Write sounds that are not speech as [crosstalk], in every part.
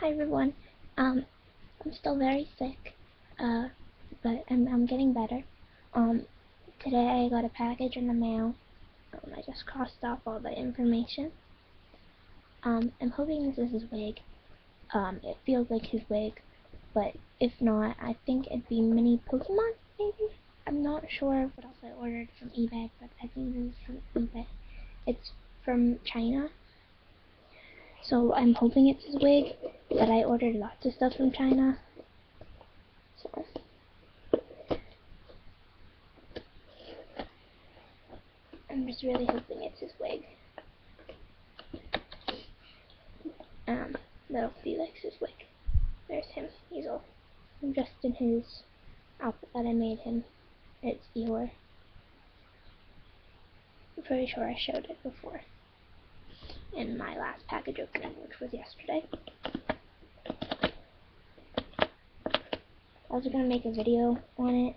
Hi everyone. Um, I'm still very sick, uh, but I'm I'm getting better. Um, today I got a package in the mail. Um, I just crossed off all the information. Um, I'm hoping this is his wig. Um, it feels like his wig, but if not, I think it'd be mini Pokemon, maybe? I'm not sure what else I ordered from eBay, but I think this is from eBay. It's from China. So I'm hoping it's his wig, but I ordered lots of stuff from China. So I'm just really hoping it's his wig. Um, little Felix's wig. There's him. He's all dressed in his outfit that I made him. It's Eeyore. I'm pretty sure I showed it before in my last package opening, which was yesterday. I was gonna make a video on it,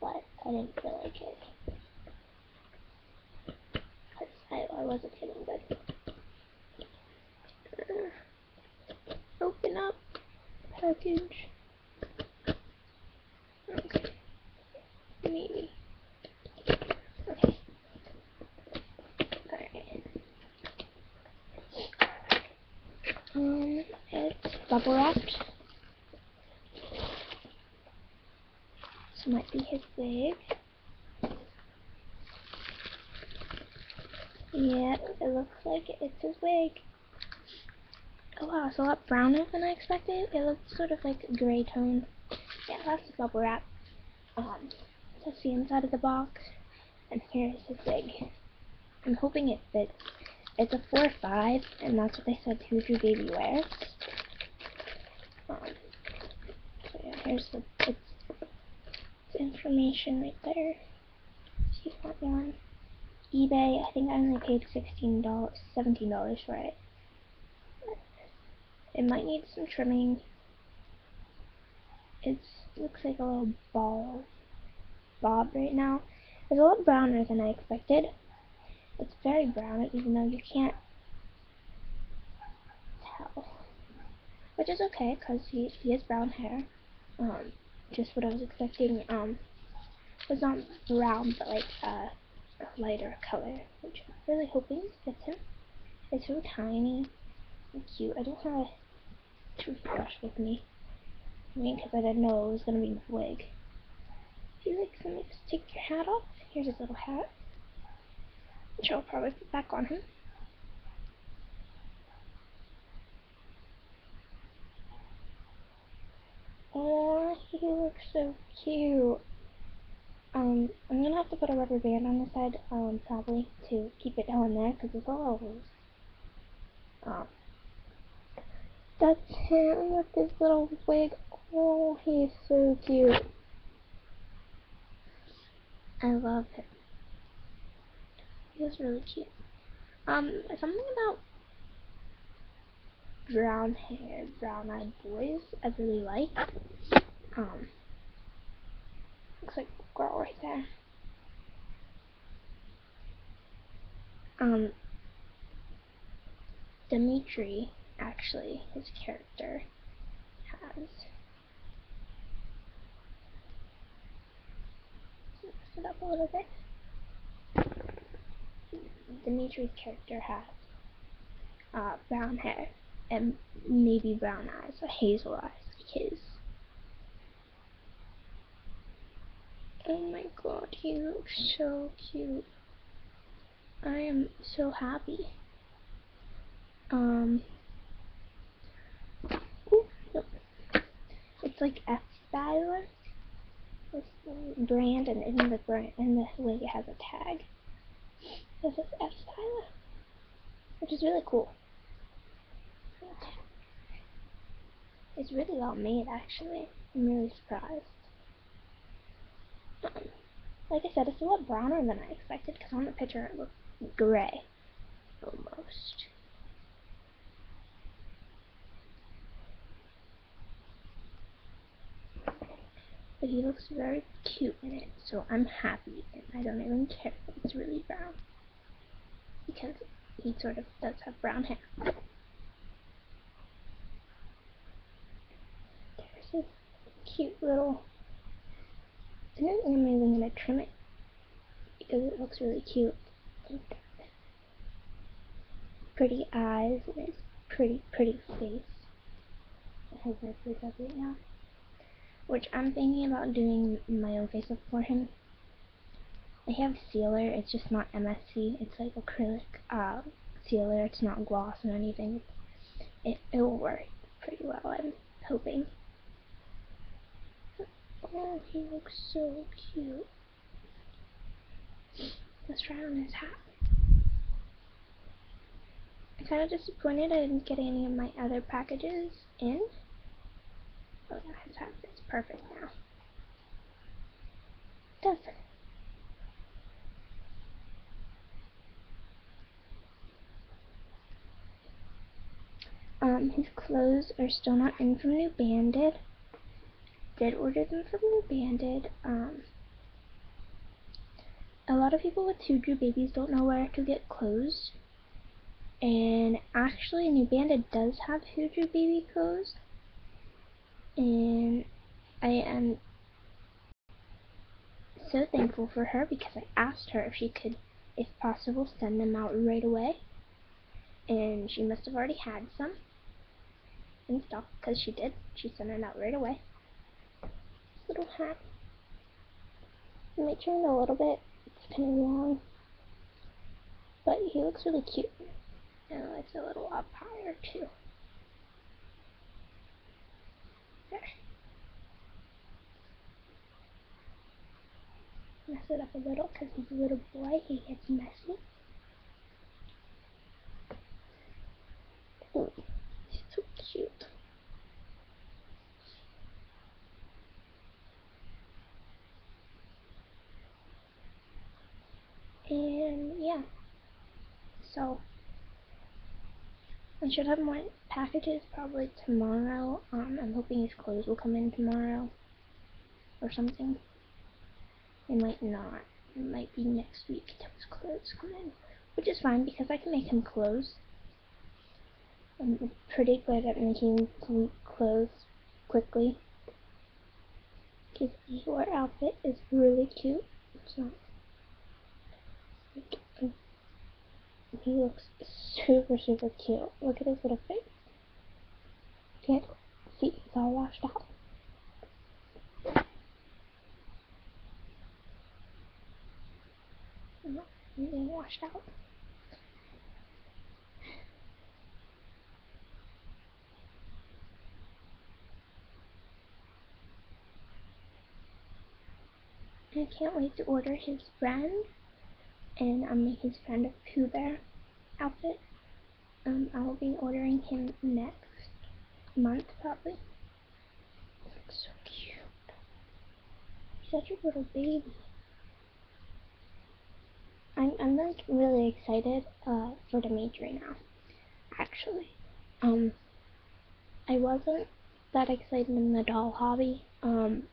but I didn't feel like it. I, I wasn't feeling good. Uh, open up package. Okay. Maybe. Okay. Alright. Um, it's bubble wrapped. This might be his wig. Yeah, it looks like it's his wig. Oh wow, it's a lot browner than I expected. It looks sort of like a gray tone. Yeah, that's the bubble wrap. Um, that's the inside of the box. And here's his wig. I'm hoping it fits. It's a 4-5, and that's what they said Hujoo Baby wears. Um, so yeah, here's the it's information right there. If that one. eBay, I think I only paid $16, $17 for it. It might need some trimming. It looks like a little ball bob right now. It's a lot browner than I expected. It's very brown, even though you can't tell. Which is okay, because he, he has brown hair. Um, just what I was expecting. Um, was not brown, but like a lighter color, which I'm really hoping fits him. It's so tiny and cute. I don't have a toothbrush with me. I mean, because I didn't know it was going to be his wig. If Felix, let me just take your hat off. Here's his little hat. Which I'll probably put back on him. He looks so cute. Um, I'm gonna have to put a rubber band on the side, um, probably, to keep it down there, because it's all loose. Um, that's him with his little wig. Oh, he's so cute. I love him. He's really cute. Um, something about brown hair, brown eyed boys I really like. Um, looks like girl right there. Um, Dimitri, actually, his character, has mix it up a little bit. Dimitri's character has uh, brown hair and maybe brown eyes or hazel eyes like his. Oh my god, he looks so cute. I am so happy. Um, ooh, no. it's like F Styler. This brand and in the brand and the way it has a tag. This is F Styler, which is really cool. It's really well made, actually. I'm really surprised. Like I said, it's a lot browner than I expected because on the picture it looks gray, almost. But he looks very cute in it, so I'm happy, and I don't even care if it's really brown. Because he sort of does have brown hair. There's his cute little Think I'm even gonna trim it because it looks really cute. Pretty eyes and his pretty, pretty face. It has my face up right now. Which I'm thinking about doing my own face up for him. I have sealer, it's just not MSC, it's like acrylic uh, sealer, it's not gloss or anything. It, it will work pretty well, I'm hoping. Oh, he looks so cute. Let's try on his hat. I'm kind of disappointed I didn't get any of my other packages in. Oh yeah, his hat is perfect now. Does it? Um, his clothes are still not in from New Banded. Did order them from Banded. Um, a lot of people with two babies don't know where to get clothes. And actually, New Banded does have Hujoo baby clothes. And I am so thankful for her because I asked her if she could, if possible, send them out right away. And she must have already had some in stock because she did. She sent it out right away. Little hat. I might turn it a little bit. It's kind of long. But he looks really cute. And it's a little up higher too. There. Mess it up a little because he's a little boy. He gets messy. Ooh, he's so cute. And yeah. So I should have more packages probably tomorrow. Um, I'm hoping his clothes will come in tomorrow or something. It might not. It might be next week till his clothes come in, which is fine because I can make him clothes. I'm pretty good at making clothes quickly. His Eeyore outfit is really cute. Not he looks super, super cute. Look at his little face. Can't see, it's all washed out. Oh, no, it's washed out. I can't wait to order his friend and I'm making his friend a Pooh Bear outfit. Um, I will be ordering him next month probably. Looks so cute. He's such a little baby. I'm I'm like really excited uh for Dimitri now. Actually, um, I wasn't that excited in the doll hobby. Um,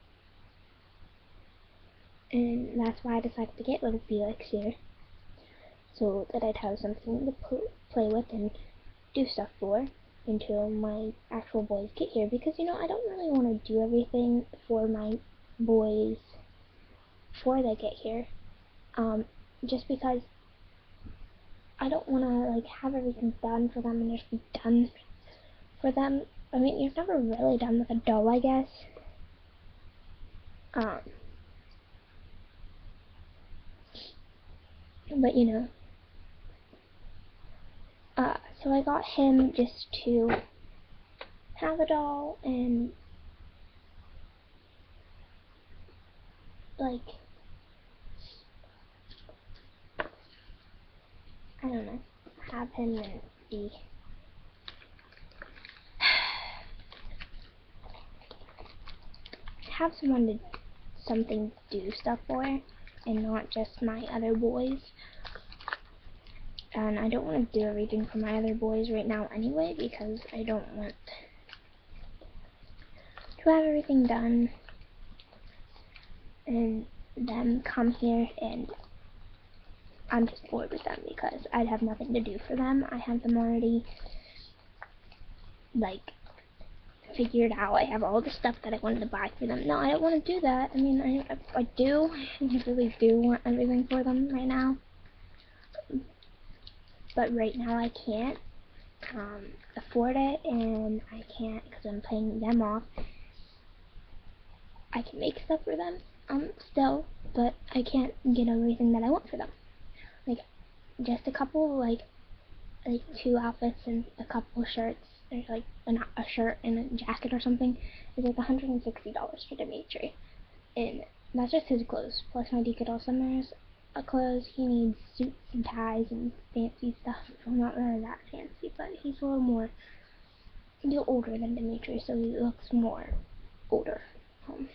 and that's why I decided to get little Felix here so that I'd have something to pl play with and do stuff for until my actual boys get here. Because you know I don't really want to do everything for my boys before they get here. Um, just because I don't want to like have everything done for them and just be done for them. I mean you're never really done with a doll I guess. Um, but you know so I got him just to have a doll and like I don't know, have him and be [sighs] have someone to something to do stuff for and not just my other boys and I don't want to do everything for my other boys right now anyway because I don't want to have everything done and them come here and I'm just bored with them because I'd have nothing to do for them. I have them already like figured out. I have all the stuff that I wanted to buy for them. No, I don't want to do that. I mean, I, I, I do. [laughs] I really do want everything for them right now. But right now I can't um, afford it, and I can't because I'm paying them off. I can make stuff for them, um, still, but I can't get everything that I want for them. Like, just a couple, like, like two outfits and a couple shirts, or like an, a shirt and a jacket or something, is like $160 for Dimitri. And that's just his clothes, plus my Decadal Summers clothes. He needs suits and ties and fancy stuff. I'm not really that fancy, but he's a little more, a little older than Dimitri, so he looks more older. Um,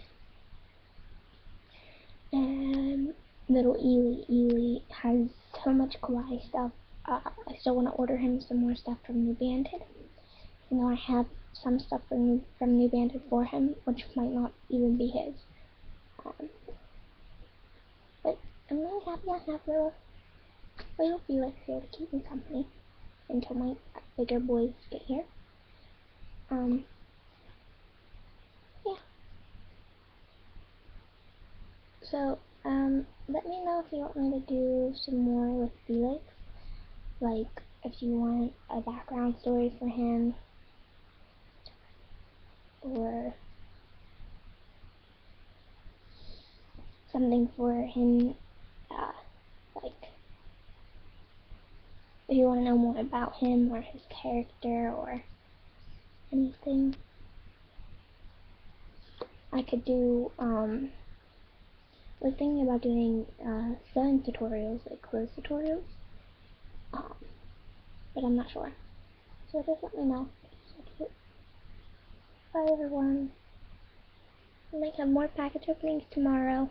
and little Ely, Ely has so much kawaii stuff. Uh, I still want to order him some more stuff from New Banded. You know, I have some stuff from, from New Banded for him, which might not even be his. Um, but I'm really happy I have little, little Felix here to keep me company until my bigger boys get here. Um, yeah. So, um, let me know if you want me to do some more with Felix. Like, if you want a background story for him, or something for him, uh, like, if you want to know more about him or his character or anything. I could do, um, I was thinking about doing uh, sewing tutorials, like clothes tutorials, um, but I'm not sure. So just let me know. Bye everyone. I might have more package openings tomorrow.